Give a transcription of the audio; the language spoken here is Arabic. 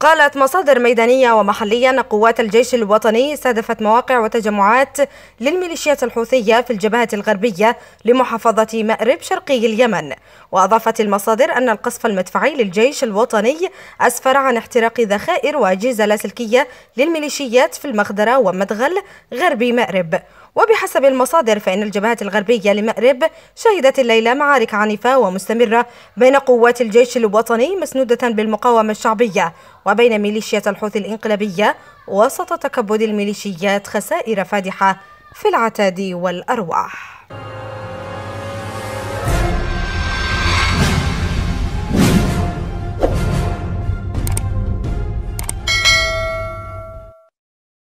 قالت مصادر ميدانية ومحلية أن قوات الجيش الوطني استهدفت مواقع وتجمعات للميليشيات الحوثية في الجبهة الغربية لمحافظة مأرب شرقي اليمن. وأضافت المصادر أن القصف المدفعي للجيش الوطني أسفر عن احتراق ذخائر وأجهزة لاسلكية للميليشيات في المخدرة ومدغل غربي مأرب. وبحسب المصادر فإن الجبهات الغربية لمأرب شهدت الليلة معارك عنيفة ومستمرة بين قوات الجيش الوطني مسنودة بالمقاومة الشعبية وبين ميليشيات الحوثي الإنقلابية وسط تكبد الميليشيات خسائر فادحة في العتاد والأرواح.